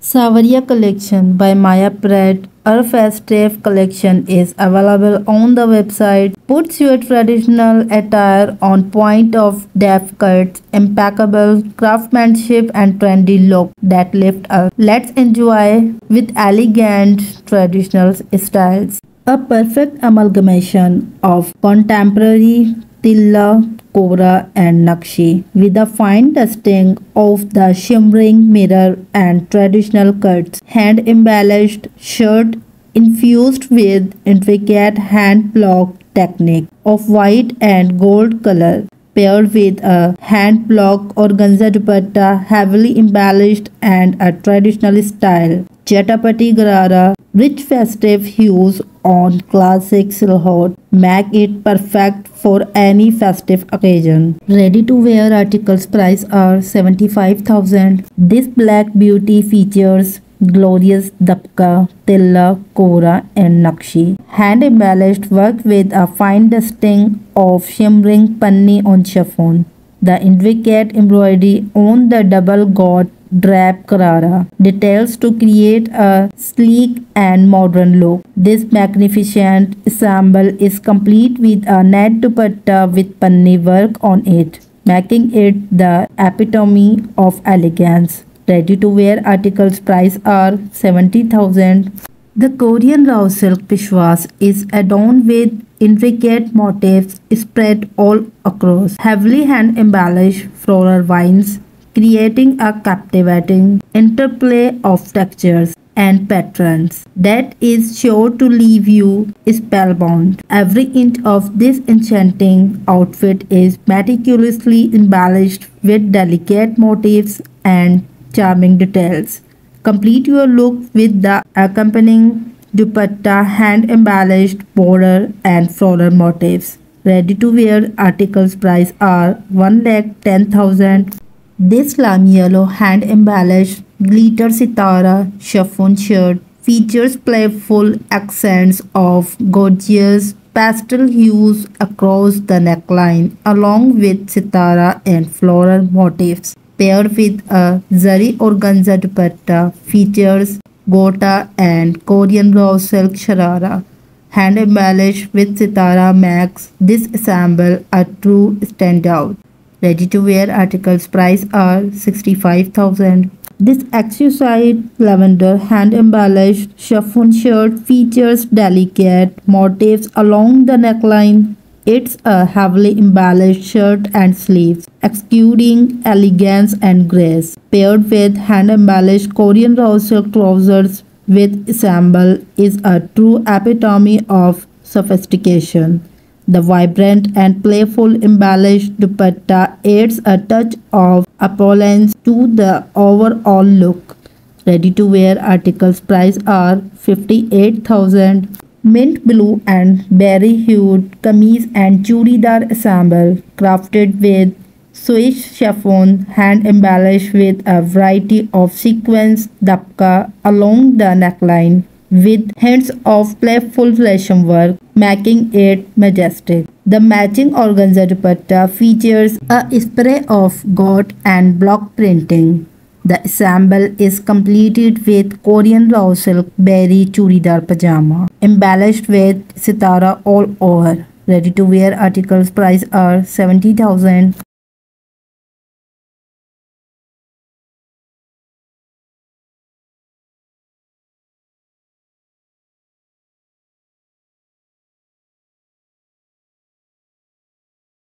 Saawariya collection by Maya Pret. Our festive collection is available on the website. Puts your traditional attire on point of depth cuts, impeccable craftsmanship and trendy look that lift us. Let's enjoy with elegant traditional styles. A perfect amalgamation of contemporary Tilla Kora and Nakshi with a fine dusting of the shimmering mirror and traditional cuts. Hand embellished shirt infused with intricate hand block technique of white and gold color paired with a hand block organza dupatta heavily embellished and a traditional style. Chatapati Garara Rich festive hues on classic silhouette make it perfect for any festive occasion. Ready to wear articles price are 75,000. This black beauty features glorious dapka, tilla, kora and nakshi. Hand embellished work with a fine dusting of shimmering panni on chiffon. The intricate embroidery on the double got drap Carrara details to create a sleek and modern look. This magnificent ensemble is complete with a net dupatta with panni work on it, making it the epitome of elegance. Ready to wear articles price are 70,000. The Korean raw silk peshwas is adorned with intricate motifs spread all across, heavily hand embellished floral vines creating a captivating interplay of textures and patterns that is sure to leave you spellbound. Every inch of this enchanting outfit is meticulously embellished with delicate motifs and charming details. Complete your look with the accompanying dupatta, hand embellished border and floral motifs. Ready to wear articles price are 1 lakh 10,000 this lime yellow hand embellished glitter sitara chiffon shirt features playful accents of gorgeous pastel hues across the neckline along with sitara and floral motifs. Paired with a zari organza dupatta features gota and Korean raw silk sharara. Hand embellished with sitara makes this ensemble a true standout. Ready to wear articles price are 65,000. This exquisite lavender hand embellished chiffon shirt features delicate motifs along the neckline. It's a heavily embellished shirt and sleeves, exuding elegance and grace. Paired with hand embellished Korean silk trousers with ensemble is a true epitome of sophistication. The vibrant and playful embellished dupatta adds a touch of opulence to the overall look. Ready to wear articles price are 58,000. Mint blue and berry hued kameez and churidar ensemble crafted with Swiss chiffon hand embellished with a variety of sequins dapka along the neckline with hints of playful flesham work, making it majestic. The matching organza dupatta features a spray of gold and block printing. The ensemble is completed with Korean raw silk berry churidar pajama, embellished with sitara all over. Ready to wear articles price are 70,000.